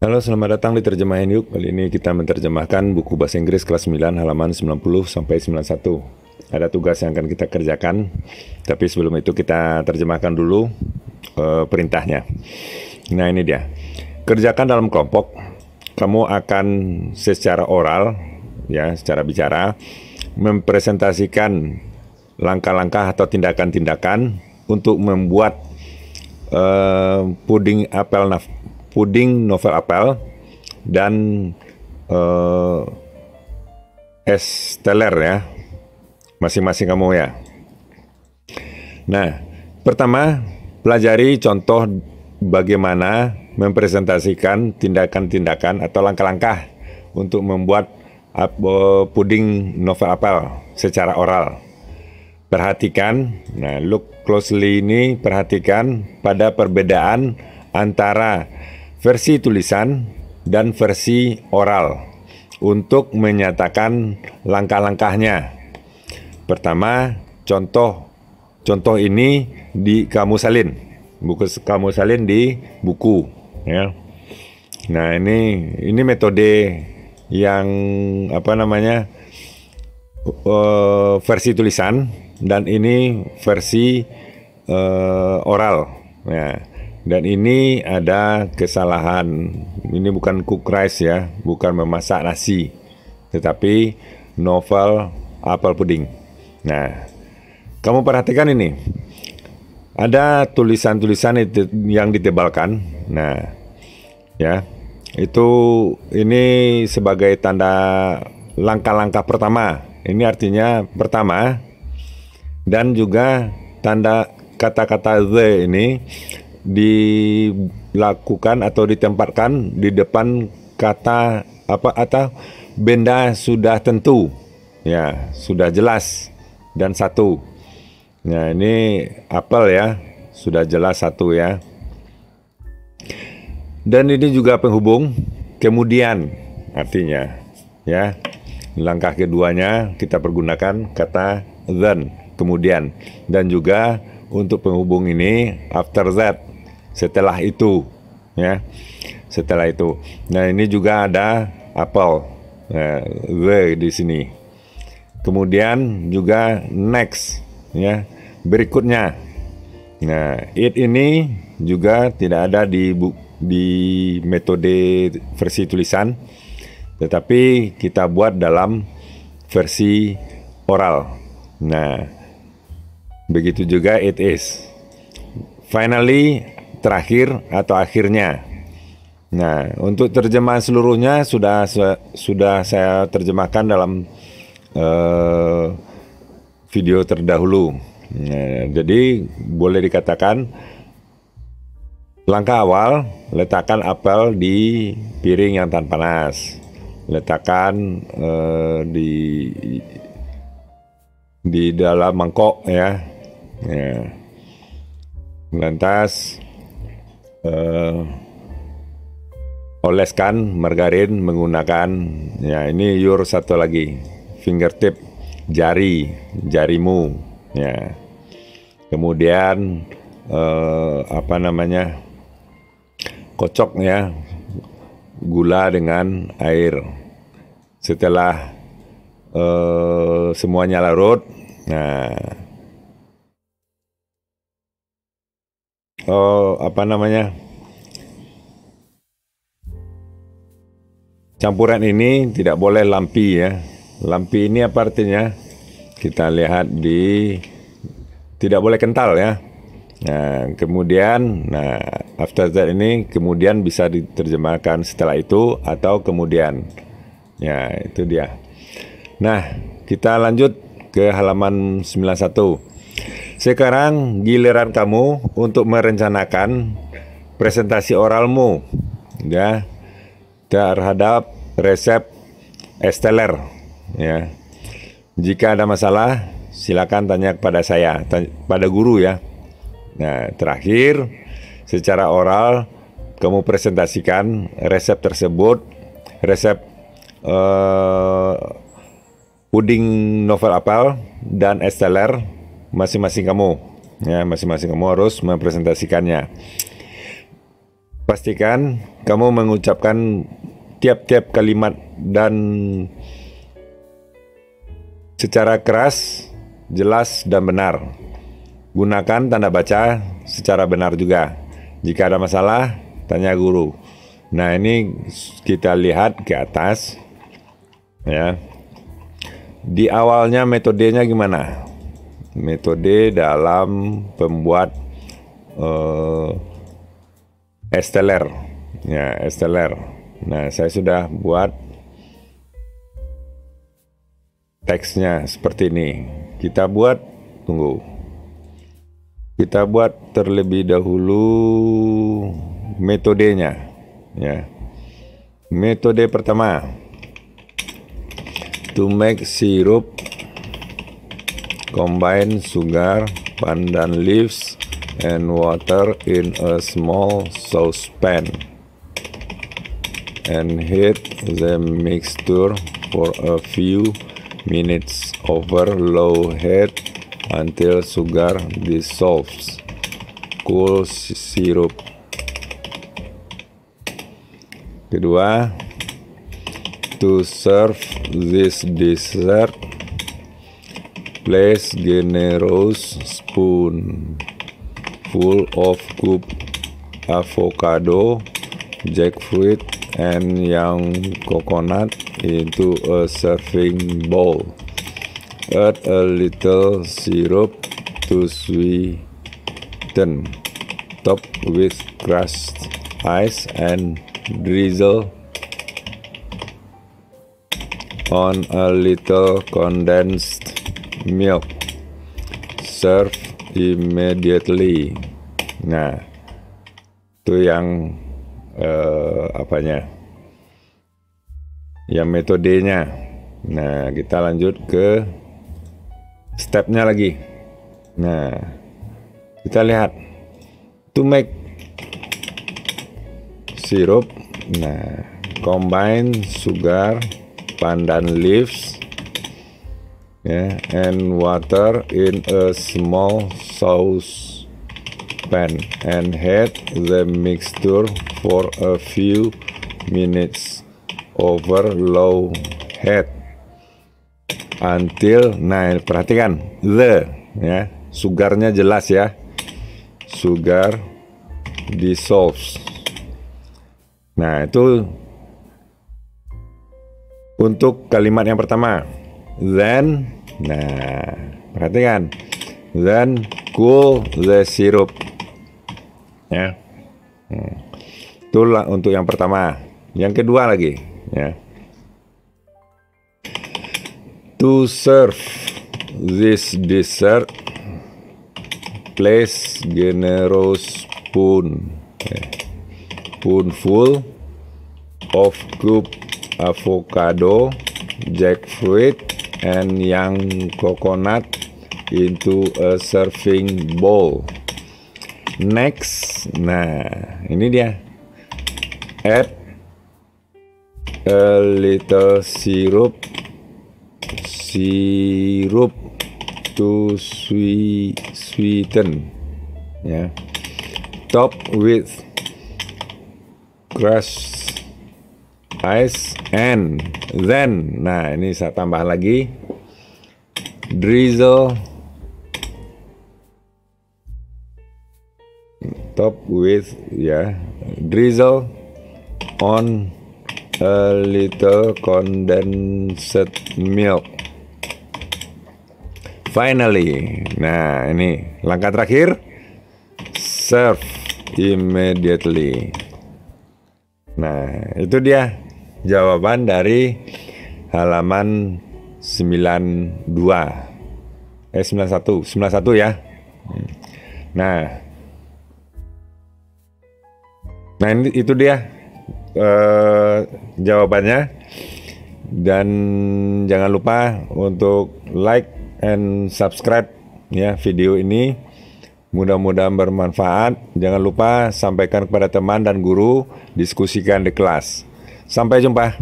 Halo, selamat datang di Terjemahan Yuk. Kali ini kita menerjemahkan buku bahasa Inggris kelas 9 halaman 90 sampai 91. Ada tugas yang akan kita kerjakan, tapi sebelum itu kita terjemahkan dulu uh, perintahnya. Nah, ini dia. Kerjakan dalam kelompok. Kamu akan secara oral, ya, secara bicara, mempresentasikan langkah-langkah atau tindakan-tindakan untuk membuat uh, puding apel naf puding novel apel dan uh, es teler ya masing-masing kamu ya. Nah, pertama pelajari contoh bagaimana mempresentasikan tindakan-tindakan atau langkah-langkah untuk membuat uh, puding novel apel secara oral. Perhatikan, nah look closely ini perhatikan pada perbedaan antara versi tulisan dan versi oral untuk menyatakan langkah-langkahnya. Pertama, contoh contoh ini di kamu salin, buku kamu salin di buku, ya. Nah ini ini metode yang apa namanya uh, versi tulisan dan ini versi uh, oral, ya. Dan ini ada kesalahan. Ini bukan cook rice ya, bukan memasak nasi, tetapi novel apel puding. Nah, kamu perhatikan ini. Ada tulisan-tulisan yang ditebalkan. Nah, ya. Itu ini sebagai tanda langkah-langkah pertama. Ini artinya pertama dan juga tanda kata-kata the ini dilakukan atau ditempatkan di depan kata apa atau benda sudah tentu. Ya sudah jelas dan satu. Nah ini apel ya sudah jelas satu ya. Dan ini juga penghubung kemudian artinya ya. Langkah keduanya kita pergunakan kata then kemudian. Dan juga untuk penghubung ini after that setelah itu ya. Setelah itu. Nah ini juga ada apel ya, the di sini. Kemudian juga next ya berikutnya. Nah it ini juga tidak ada di di metode versi tulisan tetapi kita buat dalam versi oral. Nah begitu juga it is. Finally terakhir atau akhirnya. Nah, untuk terjemahan seluruhnya sudah sudah saya terjemahkan dalam uh, video terdahulu. Nah, jadi boleh dikatakan langkah awal letakkan apel di piring yang tahan panas. Letakkan uh, di di dalam mangkok ya. ya. Lantas uh, oleskan margarin menggunakan. Ya ini your satu lagi. Fingertip jari jarimu. Ya. Kemudian uh, apa namanya? Kocok ya gula dengan air. Setelah uh, semuanya larut nah oh apa namanya? Campuran ini tidak boleh lampi ya. Lampi ini apa artinya? Kita lihat di tidak boleh kental ya. Nah kemudian nah after that ini kemudian bisa diterjemahkan setelah itu atau kemudian. Ya itu dia. Nah kita lanjut ke halaman 91 sekarang giliran kamu untuk merencanakan presentasi oralmu ya terhadap resep esteller ya. Jika ada masalah silakan tanya kepada saya, tanya, pada guru ya. Nah, terakhir secara oral kamu presentasikan resep tersebut, resep uh, puding novel apel dan esteller masing-masing kamu ya masing-masing kamu harus mempresentasikannya pastikan kamu mengucapkan tiap-tiap kalimat dan secara keras, jelas dan benar. Gunakan tanda baca secara benar juga. Jika ada masalah, tanya guru. Nah, ini kita lihat ke atas ya. Di awalnya metodenya gimana? Metode dalam pembuat uh, esteller ya esteller nah saya sudah buat teksnya seperti ini. Kita buat tunggu. Kita buat terlebih dahulu metodenya. Ya. Metode pertama. To make syrup combine sugar pandan leaves and water in a small saucepan and heat the mixture for a few minutes over low heat until sugar dissolves. Cool syrup. Kedua, to serve this dessert, place generous spoon full of cooked avocado, jackfruit, and young coconut into a serving bowl. Add a little syrup to sweeten. Top with crushed ice and drizzle on a little condensed milk. Serve immediately. Nah, itu yang uh, apanya? Yang metodenya. Nah, kita lanjut ke stepnya lagi. Nah, kita lihat to make sirup. Nah, combine sugar, pandan leaves, yeah, and water in a small sauce pan and heat the mixture for a few minutes over low heat until nah perhatikan the ya sugarnya jelas ya. Sugar dissolves. Nah itu untuk kalimat yang pertama then nah perhatikan. Then cool the syrup ya. Hmm. itulah untuk yang pertama. Yang kedua lagi ya. To serve this dessert place generous spoon. Ya. spoonful of cooked avocado jackfruit and young coconut into a serving bowl. Next, nah ini dia. Add a little syrup, syrup to sweet, sweeten, ya. Top with crushed ice and then. Nah ini saya tambah lagi. Drizzle. Top with ya drizzle on a little condensed milk. Finally. Nah ini langkah terakhir. Serve immediately. Nah itu dia jawaban dari halaman 92 eh 91 91 ya. Nah. Nah ini itu dia eh, jawabannya. Dan jangan lupa untuk like and subscribe ya video ini. Mudah-mudahan bermanfaat. Jangan lupa sampaikan kepada teman dan guru diskusikan di kelas Sampai jumpa.